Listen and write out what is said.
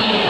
Amen.